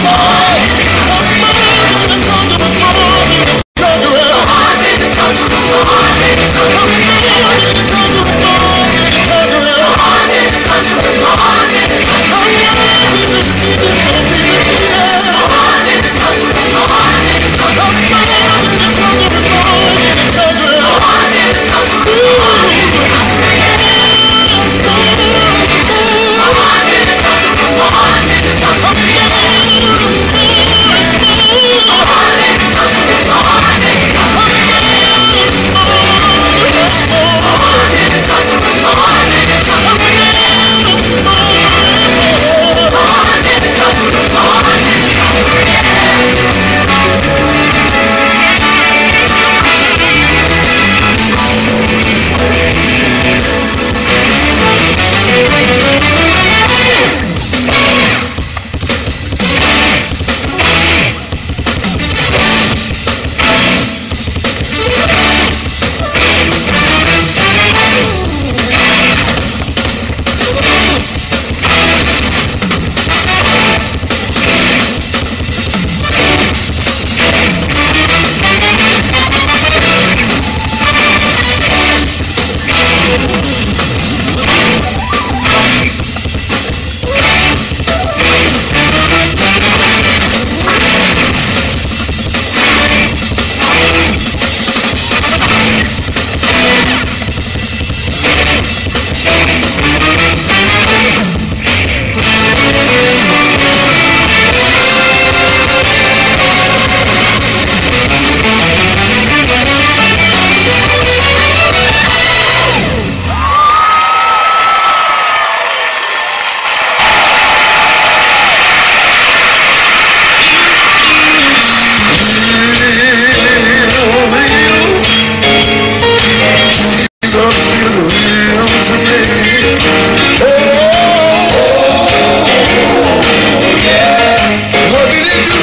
Come on.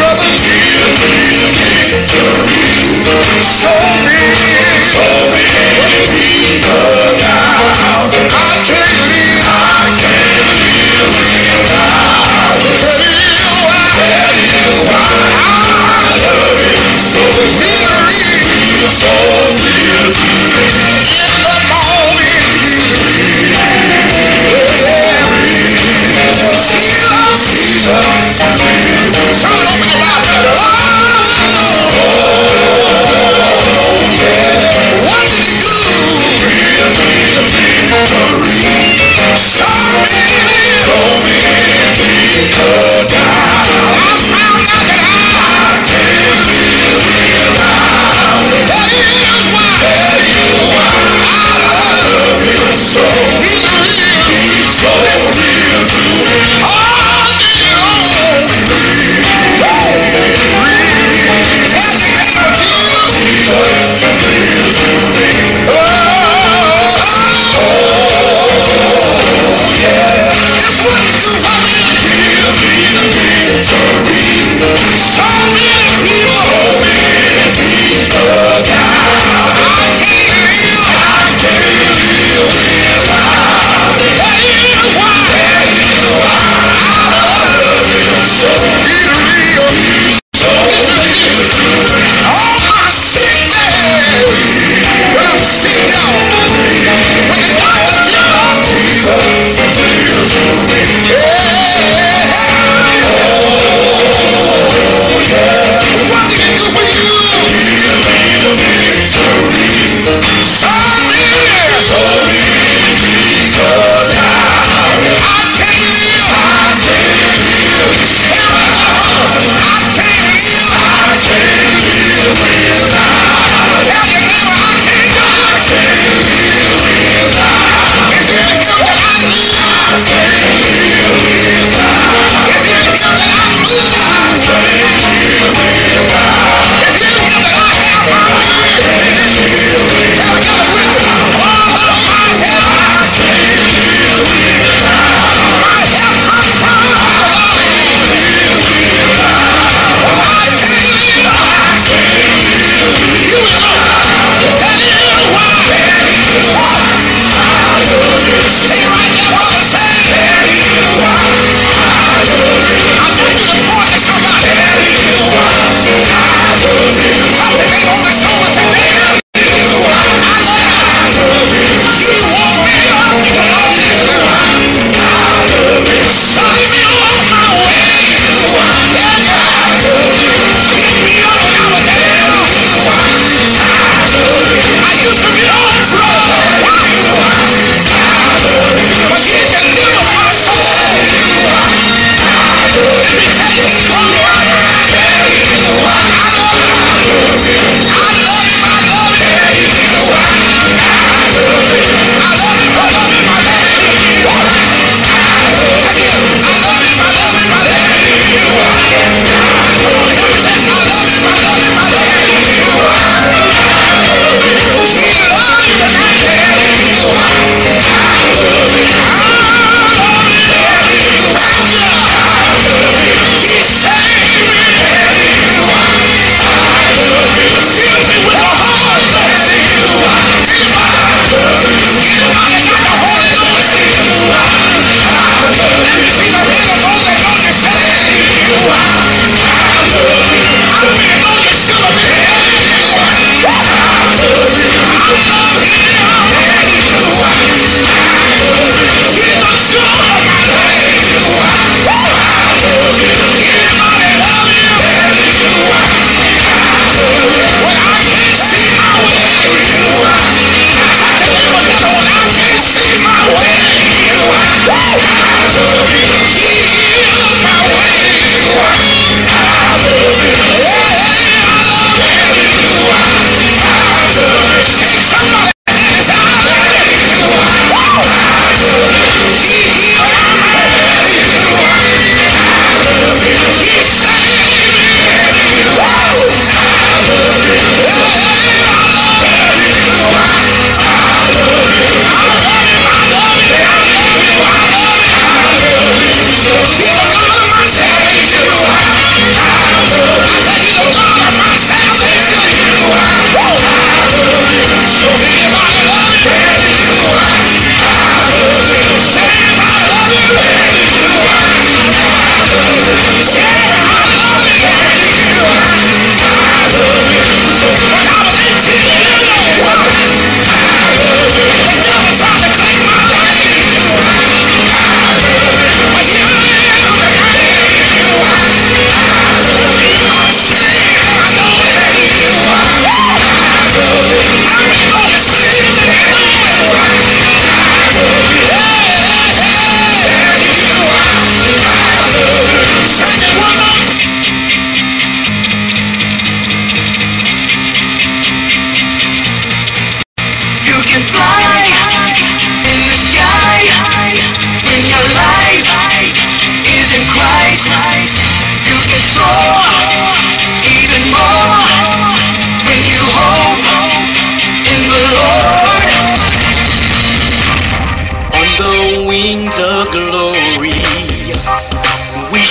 Show me, show me, show me.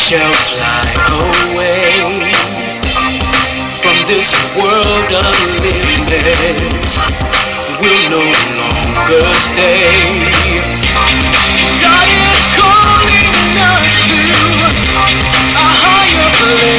shall fly away from this world of livingness. We'll no longer stay. God is calling us to a higher place.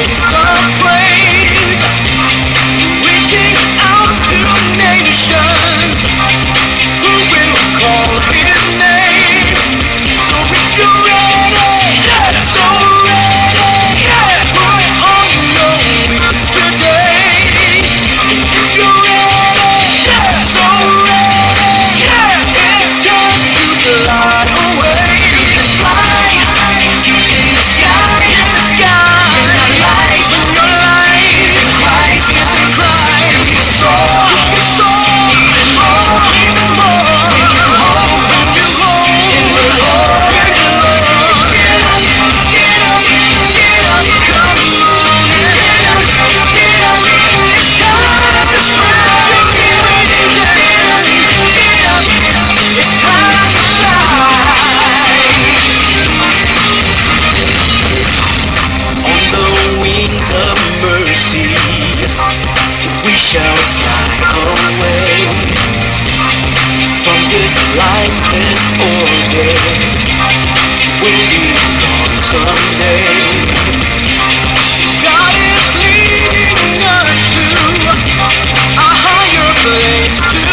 shall fly away From this life, this orbit. Will be gone someday. God is leading us to a higher place